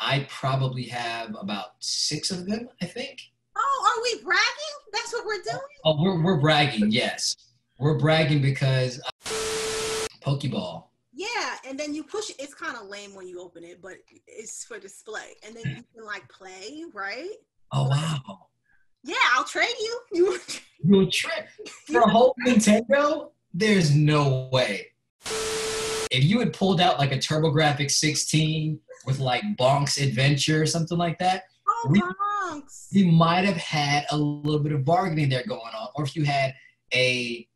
I probably have about six of them, I think. Oh, are we bragging? That's what we're doing? Oh, we're, we're bragging, yes. We're bragging because uh, Pokeball. Yeah, and then you push it. It's kind of lame when you open it, but it's for display. And then you can like play, right? Oh, wow. Yeah, I'll trade you. You You trip for a whole Nintendo? There's no way. If you had pulled out like a TurboGrafx 16 with like Bonk's Adventure or something like that, Oh, We- Bronx. we might have had a little bit of bargaining there going on. Or if you had a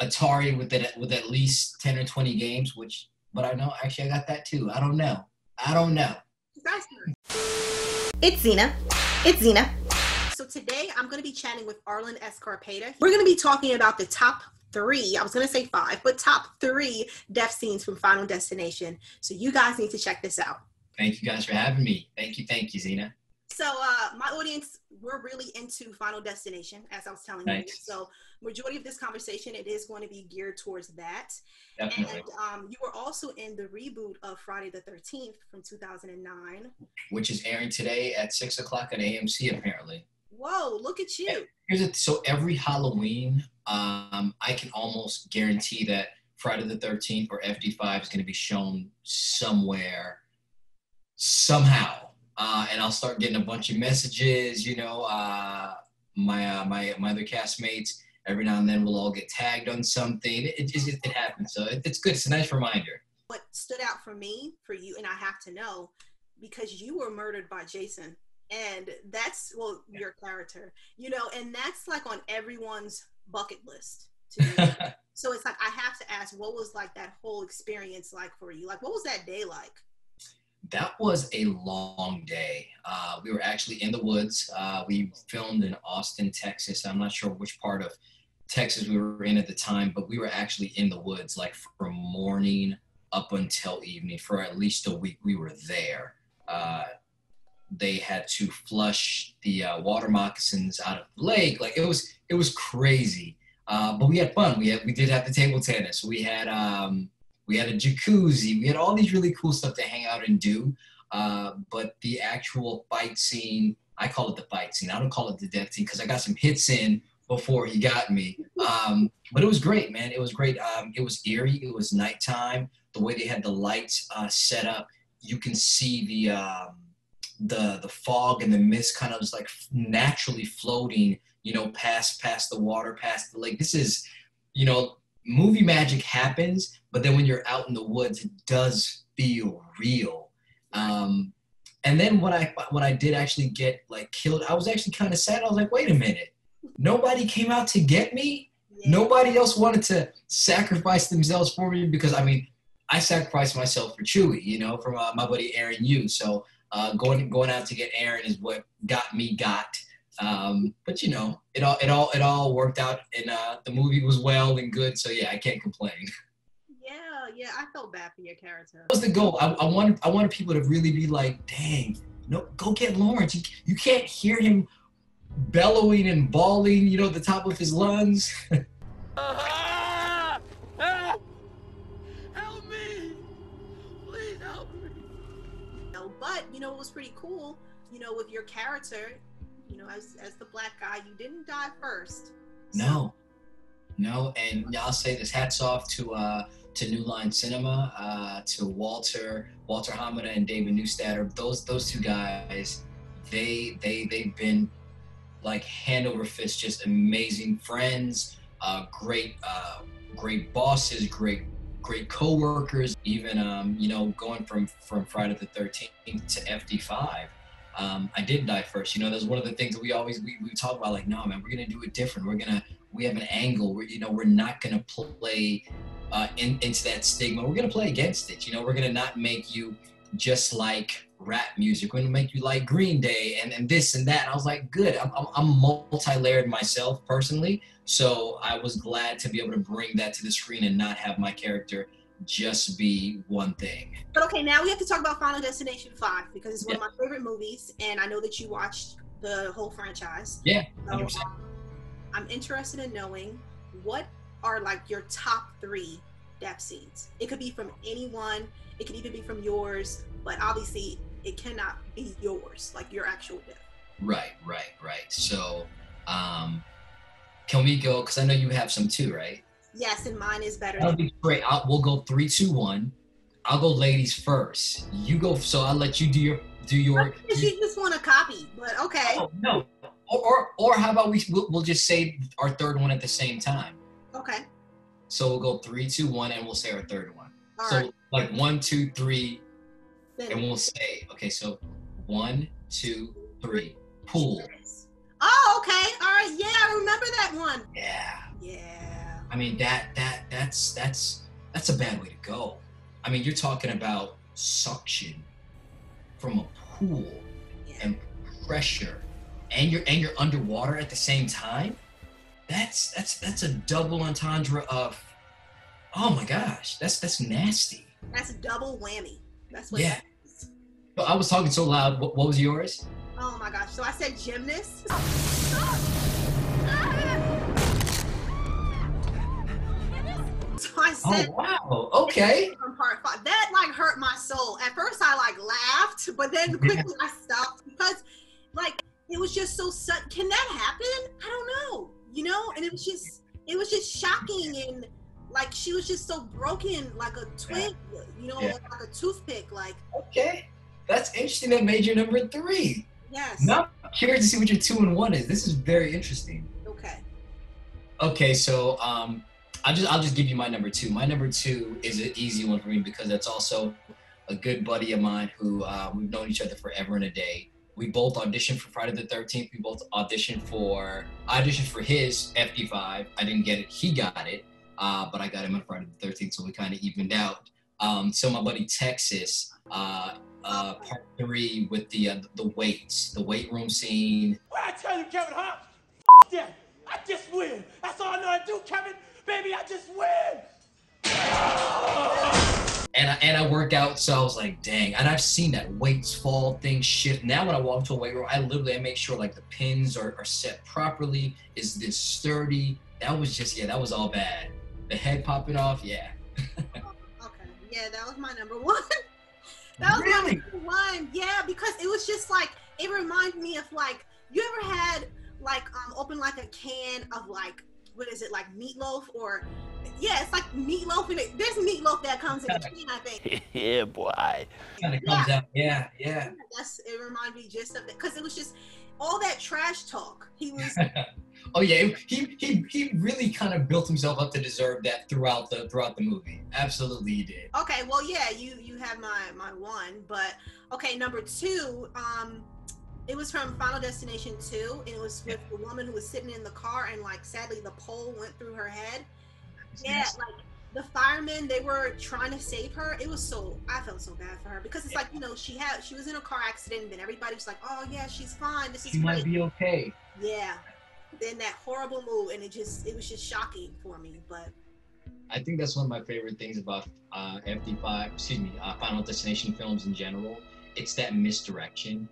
Atari with it with at least 10 or 20 games, which but I know actually I got that too. I don't know. I don't know. That's It's Zena. It's Zena. So today I'm going to be chatting with Arlen Escarpeta. We're going to be talking about the top three, I was going to say five, but top three death scenes from Final Destination. So you guys need to check this out. Thank you guys for having me. Thank you, thank you, Zena. So uh, my audience, we're really into Final Destination, as I was telling you. Nice. So majority of this conversation, it is going to be geared towards that. Definitely. And um, you were also in the reboot of Friday the 13th from 2009. Which is airing today at six o'clock on AMC apparently. Whoa, look at you. Here's it. So every Halloween, um, I can almost guarantee that Friday the 13th or FD5 is going to be shown somewhere, somehow. Uh, and I'll start getting a bunch of messages. You know, uh, my uh, my my other castmates. Every now and then we'll all get tagged on something. It it, it, it happens. So it, it's good. It's a nice reminder. What stood out for me, for you, and I have to know, because you were murdered by Jason. And that's, well, Yeah. your character, you know, and that's like on everyone's bucket list. So it's like, I have to ask, what was like that whole experience like for you? Like, what was that day like? That was a long day. Uh, we were actually in the woods. Uh, we filmed in Austin, Texas. I'm not sure which part of Texas we were in at the time, but we were actually in the woods, like from morning up until evening for at least a week. We were there. Uh, they had to flush the uh, water moccasins out of the lake. Like it was, it was crazy. Uh, but we had fun. We had, we did have the table tennis. We had, um, we had a jacuzzi. We had all these really cool stuff to hang out and do. Uh, but the actual fight scene, I call it the fight scene. I don't call it the death scene because I got some hits in before he got me. Um, but it was great, man. It was great. Um, it was eerie. It was nighttime. The way they had the lights uh, set up, you can see the um, the the fog and the mist kind of just like naturally floating. You know, past past the water, past the lake. This is, you know, movie magic happens, but then when you're out in the woods, it does feel real. Um, and then when I when I did actually get like killed, I was actually kind of sad. I was like, wait a minute, nobody came out to get me. Yeah. Nobody else wanted to sacrifice themselves for me because I mean, I sacrificed myself for Chewie, you know, from uh, my buddy Aaron Yoo. So uh, going going out to get Aaron is what got me got. Um, but you know, it all it all it all worked out, and uh, the movie was well and good. So yeah, I can't complain. Yeah, yeah, I felt bad for your character. That was the goal. I, I wanted I wanted people to really be like, dang, no, go get Lawrence. You, you can't hear him bellowing and bawling, you know, at the top of his lungs. Ah! Ah! Help me! Please help me! You know, but you know, it was pretty cool. You know, with your character, you know, as as the black guy, you didn't die first. No, no, and I'll say this: hats off to uh, to New Line Cinema, uh, to Walter Walter Hamada and David Neustadter. Those those two guys, they they they've been like hand over fist, just amazing friends, uh, great uh, great bosses, great great coworkers. Even um, you know, going from from Friday the Thirteenth to FD5. Um, I did die first. You know, that's one of the things that we always we, we talk about. Like, no, man, we're gonna do it different. We're gonna we have an angle. We're you know we're not gonna play uh, in, into that stigma. We're gonna play against it. You know, we're gonna not make you just like rap music. We're gonna make you like Green Day and, and this and that. And I was like, good. I'm, I'm, I'm multi-layered myself personally, so I was glad to be able to bring that to the screen and not have my character just be one thing. But okay, now we have to talk about Final Destination Five because it's one of my favorite movies, and I know that you watched the whole franchise. Yeah, So, um, I'm interested in knowing what are like your top three death scenes. It could be from anyone. It could even be from yours. But obviously, it cannot be yours, like your actual death. Right, right, right. So, um, can we go? Because I know you have some too, right? Yes, and mine is better. That'll be great. I'll, we'll go three, two, one. I'll go ladies first. You go. So I'll let you do your do your. you just want to copy, but okay. Oh, no. Or, or or how about we we'll, we'll just say our third one at the same time. Okay. So we'll go three, two, one, and we'll say our third one. All so right. like one, two, three, Then- and we'll say okay. So one, two, three. Pool. Oh, okay. All right. Yeah, I remember that one. Yeah. Yeah. I mean that that that's that's that's a bad way to go. I mean you're talking about suction from a pool Yeah. and pressure and you're and you're underwater at the same time. That's that's that's a double entendre of oh my gosh, that's that's nasty. That's a double whammy. That's what. Yeah. But I was talking so loud. What, what was yours? Oh my gosh. So I said gymnast. Ah! Ah! So I Oh said wow. Okay. from part five. That like hurt my soul. At first I like laughed, but then quickly I stopped because like it was just so sudden. Can that happen? I don't know. You know, and it was just it was just shocking and like she was just so broken like a twig, you know, Yeah. like a toothpick. Like Okay. That's interesting. That made your number three. yes. Now I'm curious to see what your two and one is. This is very interesting. Okay. Okay, so um, I'll just I'll just give you my number two. My number two is an easy one for me because that's also a good buddy of mine who uh, we've known each other forever and a day. We both auditioned for Friday the Thirteenth. We both auditioned for I auditioned for his FD5. I didn't get it. He got it, uh, but I got him on Friday the Thirteenth, so we kind of evened out. Um, so my buddy Texas, uh, uh, part three with the uh, the weights, the weight room scene. What I tell you, Kevin, huh? F- that. I just win. That's all I know to do, Kevin. Baby, I just win. and I, and I worked out, so I was like, dang. And I've seen that weights fall, things shift. Now when I walk to a weight room, I literally I make sure like the pins are, are set properly. Is this sturdy? That was just yeah, that was all bad. The head popping off, yeah. Okay. Yeah, that was my number one. that was Really? my number one. Yeah, because it was just like it reminded me of like you ever had like um open like a can of like what is it like meatloaf or yeah, it's like meatloaf and it, there's meatloaf that comes in a can, I think. yeah, boy. Kind of comes out, yeah, yeah. That's it reminded me just of it because it was just all that trash talk. He was oh yeah, he he he really kind of built himself up to deserve that throughout the throughout the movie. Absolutely, he did. Okay, well, yeah, you you have my my one, but okay, number two, um, it was from Final Destination two, and it was with the woman who was sitting in the car, and like sadly the pole went through her head. Yeah, like the firemen, they were trying to save her. It was so I felt so bad for her because it's like you know she had she was in a car accident, and then everybody was like, oh yeah, she's fine, this is She great. might be okay. yeah. Then that horrible move, and it just it was just shocking for me, but. I think that's one of my favorite things about uh, FD5, excuse me, uh, Final Destination films in general. It's that misdirection.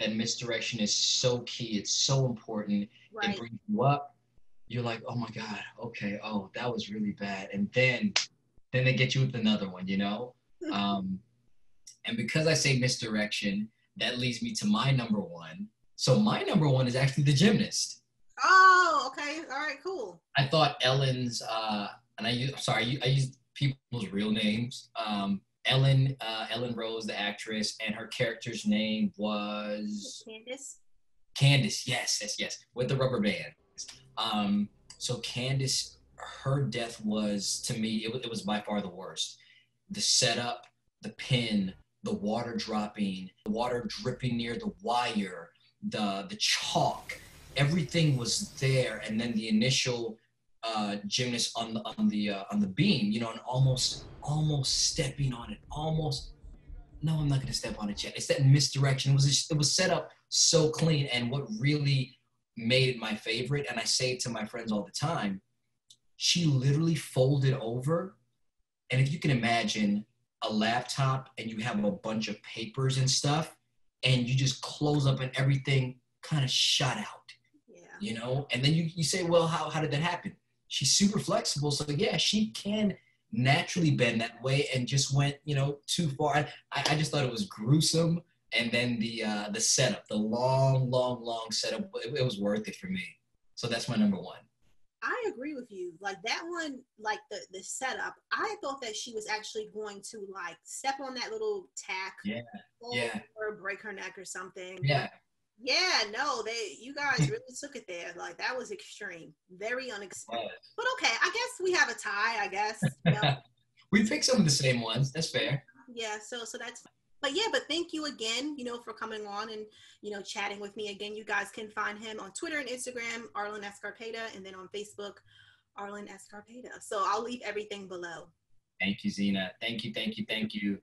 That misdirection is so key. It's so important. It brings you up. You're like, oh my god, okay, oh that was really bad, and then, then they get you with another one, you know. Um, and because I say misdirection, that leads me to my number one. So my number one is actually the gymnast. Oh, okay. All right, cool. I thought Ellen's, uh, and I use, sorry, I use, I use people's real names. Um, Ellen, uh, Ellen Rose, the actress, and her character's name was Candice. Candice. Yes, yes, yes, with the rubber band. Um, so Candice, her death was to me, it, it was by far the worst. The setup, the pin, the water dropping, the water dripping near the wire, the the chalk, everything was there, and then the initial uh, gymnast on the on the uh, on the beam, you know, and almost almost stepping on it, almost. No, I'm not going to step on it yet. It's that misdirection. It was just, it was set up so clean, and what really made it my favorite, and I say it to my friends all the time. She literally folded over, and if you can imagine a laptop and you have a bunch of papers and stuff, and you just close up and everything kind of shut out Yeah. you know and then you, you say well how, how did that happen she's super flexible so yeah she can naturally bend that way and just went you know too far i, I just thought it was gruesome and then the uh, the setup, the long, long, long setup. It, it was worth it for me. So that's my number one. I agree with you. Like that one, like the the setup. I thought that she was actually going to like step on that little tack, Yeah, yeah. or break her neck or something. Yeah, Yeah, no, they you guys really took it there. Like that was extreme, very unexpected. was. But okay, I guess we have a tie. I guess. You know? we picked some of the same ones. That's fair. yeah. So so that's. But yeah, but thank you again, you know, for coming on and you know chatting with me again. You guys can find him on Twitter and Instagram, Arlen Escarpeta, and then on Facebook, Arlen Escarpeta. So I'll leave everything below. Thank you, Zena. Thank you, thank you, thank you.